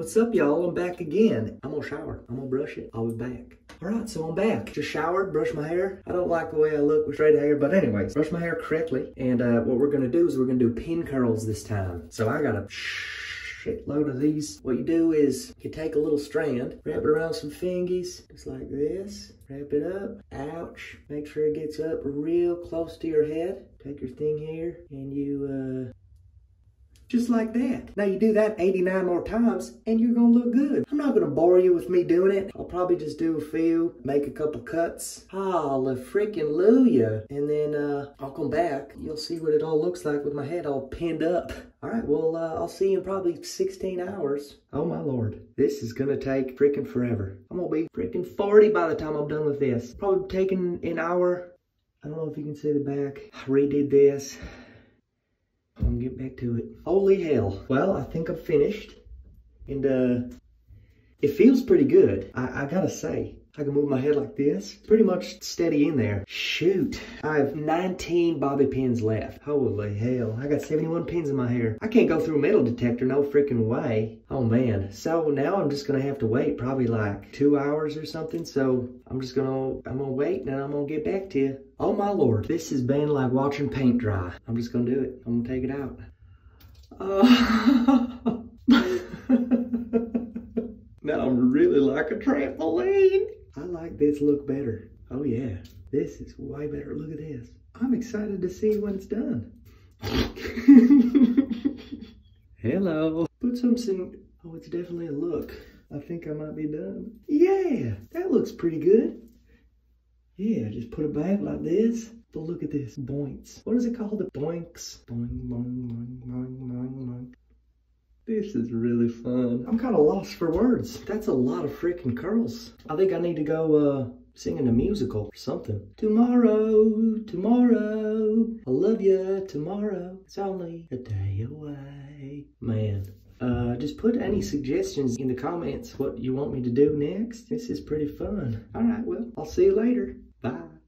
what's up, y'all? I'm back again. I'm gonna shower. I'm gonna brush it. I'll be back. All right, so I'm back. Just showered, brushed my hair. I don't like the way I look with straight hair, but anyways, brush my hair correctly. And uh, what we're gonna do is we're gonna do pin curls this time. So I got a shitload of these. What you do is you take a little strand, wrap it around some fingies, just like this. Wrap it up. Ouch. Make sure it gets up real close to your head. Take your thing here and you uh, just like that. Now you do that 89 more times and you're gonna look good. I'm not gonna bore you with me doing it. I'll probably just do a few, make a couple cuts. Luya. And then uh, I'll come back. You'll see what it all looks like with my head all pinned up. All right, well, uh, I'll see you in probably 16 hours. Oh my Lord, this is gonna take freaking forever. I'm gonna be freaking 40 by the time I'm done with this. Probably taking an hour. I don't know if you can see the back. I redid this. Get back to it. Holy hell. Well, I think I'm finished. And uh, it feels pretty good. I, I gotta say, I can move my head like this. Pretty much steady in there. Shoot. I have 19 bobby pins left. Holy hell. I got 71 pins in my hair. I can't go through a metal detector. No freaking way. Oh man. So now I'm just gonna have to wait probably like two hours or something. So I'm just gonna, I'm gonna wait and I'm gonna get back to you. Oh my lord. This has been like watching paint dry. I'm just gonna do it. I'm gonna take it out. Uh, now I'm really like a trampoline. I like this look better. Oh yeah, this is way better. Look at this. I'm excited to see when it's done. Hello. Put something, oh, it's definitely a look. I think I might be done. Yeah, that looks pretty good. Yeah, just put it back like this. But look at this, boinks. What is it called? The boinks. Boing, boing, boing, boing, boing, boing. This is really fun. I'm kind of lost for words. That's a lot of freaking curls. I think I need to go uh, sing in a musical or something. Tomorrow, tomorrow, I love you tomorrow. It's only a day away. Man, uh, just put any suggestions in the comments what you want me to do next. This is pretty fun. All right, well, I'll see you later. Bye.